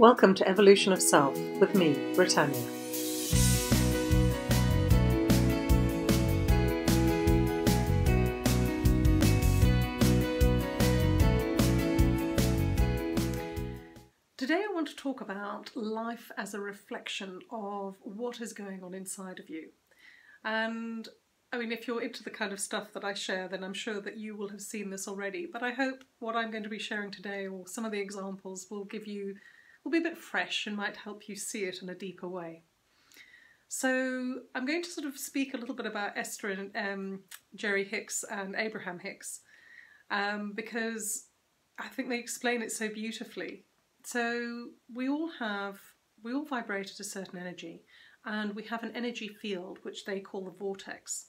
Welcome to Evolution of Self with me, Britt Tanya. Today I want to talk about life as a reflection of what is going on inside of you. And I mean, if you're into the kind of stuff that I share, then I'm sure that you will have seen this already. But I hope what I'm going to be sharing today, or some of the examples, will give you will be a bit fresh and might help you see it in a deeper way. So I'm going to sort of speak a little bit about Esther and um, Jerry Hicks and Abraham Hicks um, because I think they explain it so beautifully. So we all have, we all vibrate at a certain energy and we have an energy field which they call the vortex.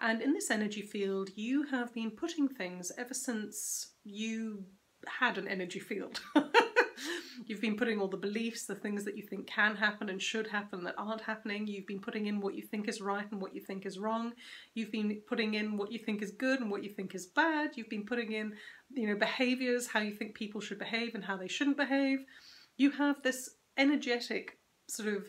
And in this energy field, you have been putting things ever since you had an energy field. You've been putting all the beliefs, the things that you think can happen and should happen that aren't happening. You've been putting in what you think is right and what you think is wrong. You've been putting in what you think is good and what you think is bad. You've been putting in, you know, behaviors, how you think people should behave and how they shouldn't behave. You have this energetic sort of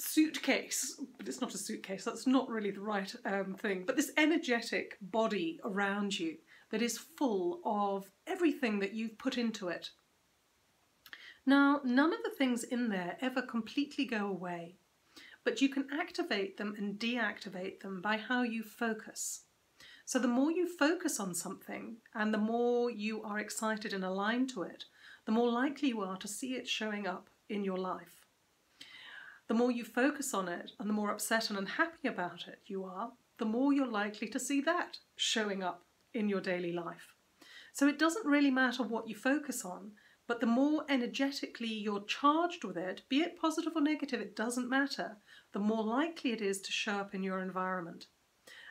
suitcase, but it's not a suitcase, that's not really the right um, thing, but this energetic body around you that is full of everything that you've put into it. Now, none of the things in there ever completely go away, but you can activate them and deactivate them by how you focus. So the more you focus on something and the more you are excited and aligned to it, the more likely you are to see it showing up in your life. The more you focus on it and the more upset and unhappy about it you are, the more you're likely to see that showing up in your daily life. So it doesn't really matter what you focus on, but the more energetically you're charged with it, be it positive or negative, it doesn't matter, the more likely it is to show up in your environment.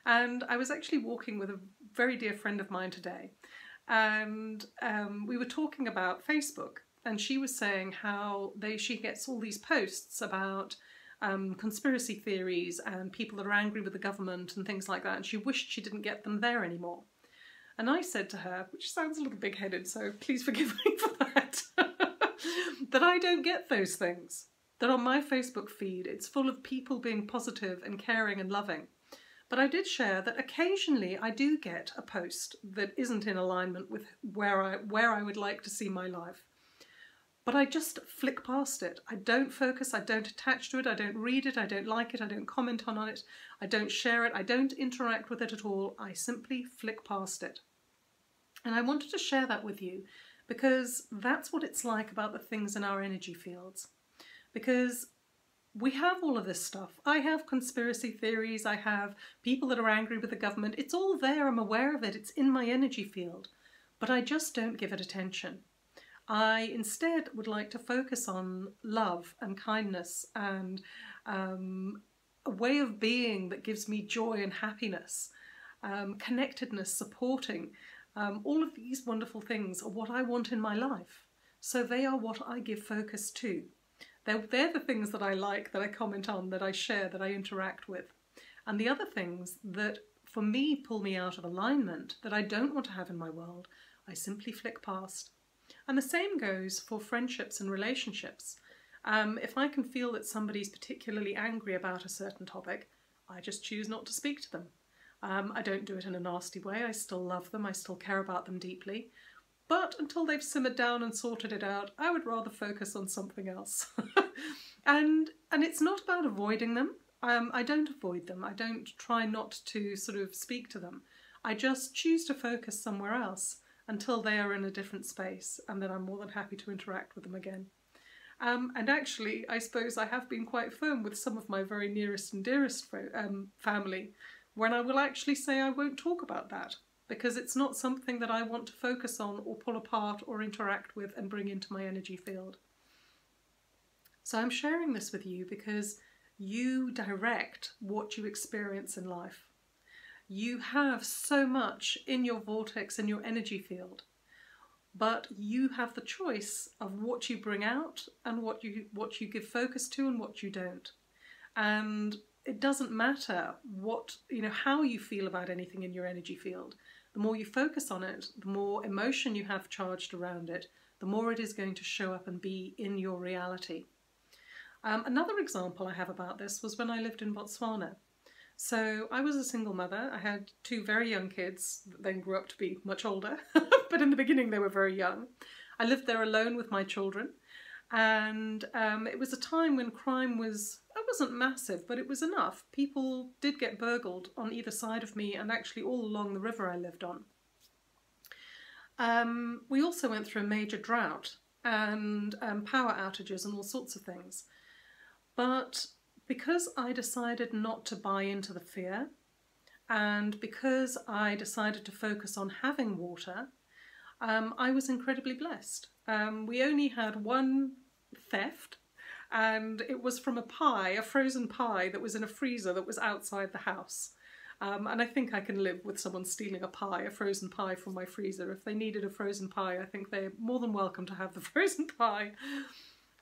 And I was actually walking with a very dear friend of mine today, and um, we were talking about Facebook, and she was saying how they she gets all these posts about um, conspiracy theories and people that are angry with the government and things like that, and she wished she didn't get them there anymore. And I said to her, which sounds a little big headed, so please forgive me for that, that I don't get those things. That on my Facebook feed it's full of people being positive and caring and loving. But I did share that occasionally I do get a post that isn't in alignment with where I, where I would like to see my life. But I just flick past it. I don't focus, I don't attach to it, I don't read it, I don't like it, I don't comment on it, I don't share it, I don't interact with it at all. I simply flick past it. And I wanted to share that with you because that's what it's like about the things in our energy fields. Because we have all of this stuff. I have conspiracy theories, I have people that are angry with the government. It's all there, I'm aware of it, it's in my energy field. But I just don't give it attention. I instead would like to focus on love and kindness and um, a way of being that gives me joy and happiness, um, connectedness, supporting. Um, all of these wonderful things are what I want in my life. So they are what I give focus to. They're, they're the things that I like, that I comment on, that I share, that I interact with. And the other things that for me pull me out of alignment, that I don't want to have in my world, I simply flick past. And the same goes for friendships and relationships. Um, if I can feel that somebody's particularly angry about a certain topic, I just choose not to speak to them. Um, I don't do it in a nasty way. I still love them. I still care about them deeply. But until they've simmered down and sorted it out, I would rather focus on something else. and and it's not about avoiding them. Um, I don't avoid them. I don't try not to sort of speak to them. I just choose to focus somewhere else until they are in a different space, and then I'm more than happy to interact with them again. Um, and actually, I suppose I have been quite firm with some of my very nearest and dearest um, family when I will actually say I won't talk about that because it's not something that I want to focus on or pull apart or interact with and bring into my energy field. So I'm sharing this with you because you direct what you experience in life. You have so much in your vortex and your energy field, but you have the choice of what you bring out and what you what you give focus to and what you don't. And it doesn't matter what you know how you feel about anything in your energy field. The more you focus on it, the more emotion you have charged around it, the more it is going to show up and be in your reality. Um, another example I have about this was when I lived in Botswana. So I was a single mother. I had two very young kids that then grew up to be much older, but in the beginning they were very young. I lived there alone with my children, and um, it was a time when crime was it wasn't massive, but it was enough. People did get burgled on either side of me, and actually all along the river I lived on. Um, we also went through a major drought and um, power outages and all sorts of things. But because I decided not to buy into the fear, and because I decided to focus on having water, um, I was incredibly blessed. Um, we only had one theft, and it was from a pie, a frozen pie that was in a freezer that was outside the house. Um, and I think I can live with someone stealing a pie, a frozen pie from my freezer. If they needed a frozen pie, I think they're more than welcome to have the frozen pie.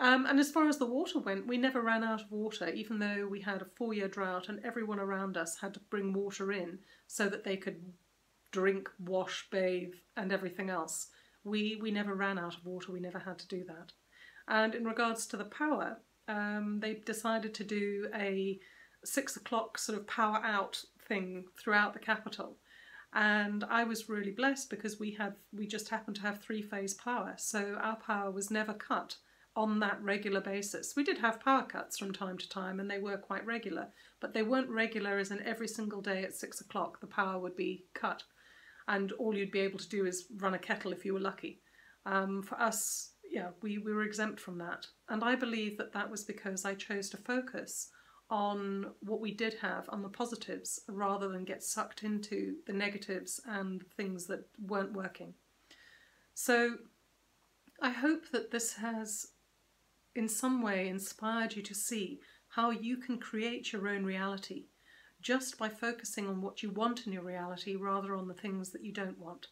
Um, and as far as the water went, we never ran out of water, even though we had a four year drought and everyone around us had to bring water in so that they could drink, wash, bathe, and everything else. We, we never ran out of water, we never had to do that. And in regards to the power, um, they decided to do a six o'clock sort of power out thing throughout the capital. And I was really blessed because we had we just happened to have three phase power, so our power was never cut on that regular basis. We did have power cuts from time to time and they were quite regular, but they weren't regular as in every single day at six o'clock the power would be cut and all you'd be able to do is run a kettle if you were lucky. Um, for us, yeah, we, we were exempt from that. And I believe that that was because I chose to focus on what we did have, on the positives, rather than get sucked into the negatives and things that weren't working. So I hope that this has in some way inspired you to see how you can create your own reality just by focusing on what you want in your reality rather on the things that you don't want.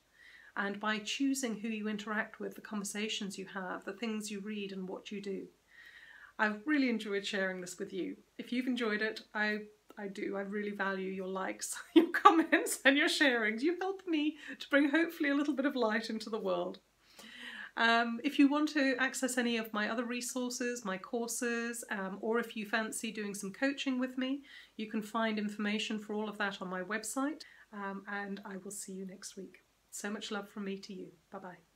And by choosing who you interact with, the conversations you have, the things you read, and what you do. I've really enjoyed sharing this with you. If you've enjoyed it, I I do. I really value your likes, your comments, and your sharings. You help me to bring hopefully a little bit of light into the world. Um, if you want to access any of my other resources, my courses, um, or if you fancy doing some coaching with me, you can find information for all of that on my website. Um, and I will see you next week. So much love from me to you. Bye bye.